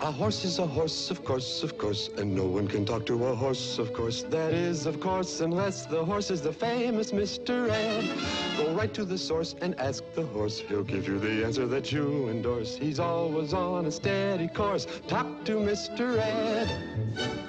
A horse is a horse, of course, of course, and no one can talk to a horse, of course. That is, of course, unless the horse is the famous Mr. Ed. Go right to the source and ask the horse. He'll give you the answer that you endorse. He's always on a steady course. Talk to Mr. Ed.